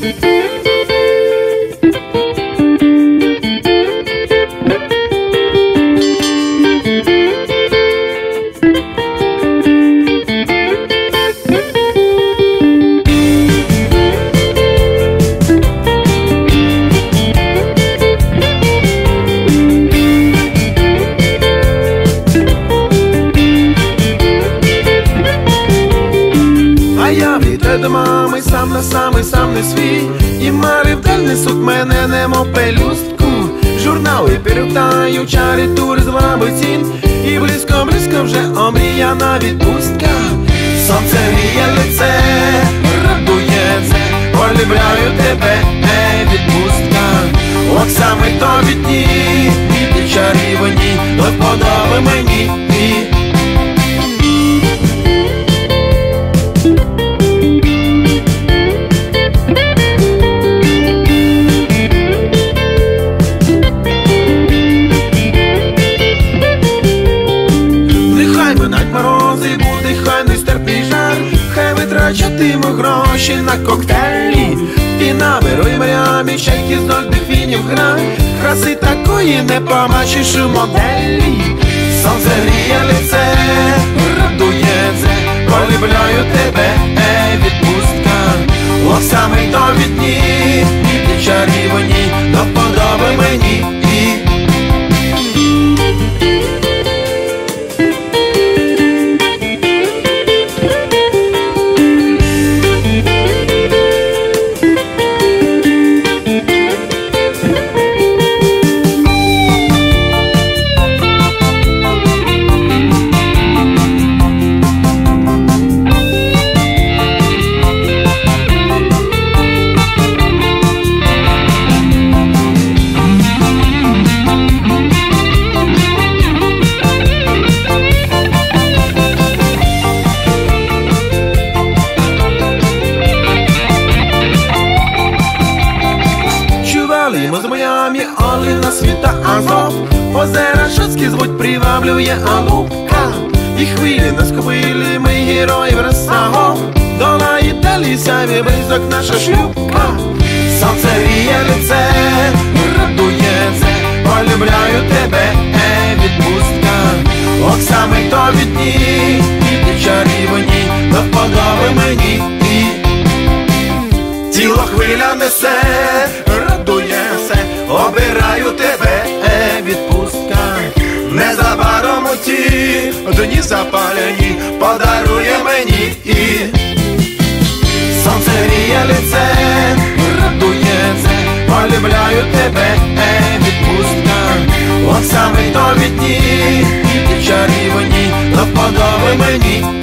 Thank you. Я війде до мами сам на самий сам не свій. І мари вдаль несуть мене, немов пелюстку Журнали перевтаю, чарі тур з бабицін І близько, близько вже омріяна відпустка. Сонце гріє лице, радується, полюбляю тебе, ей, відпустка. От саме тобі дні, і ті чарівні, до вподоби мені хай гроші на коктейлі. І наберу Майамі, шейки з ноль дельфінів гра Краси такої не побачиш у моделі. Сонце гріє лице, радується, з Майамі, світа Азов. Озера шоцькі звуть приваблює Алупка І хвилі на хвилі, ми героїв розсагом Долає далі сяві близок наша шлюбка. Сонце гріє лице, радується, полюбляю тебе, ей, відпустка. От саме тобі дні, і ті чарівні, до вподоби мені. І Тіло хвиля несе, дні запалені, подарує мені і сонце ріє лице, радується, полюбляю тебе, е, відпустка. От саме дні, і чарівні, до вподоби мені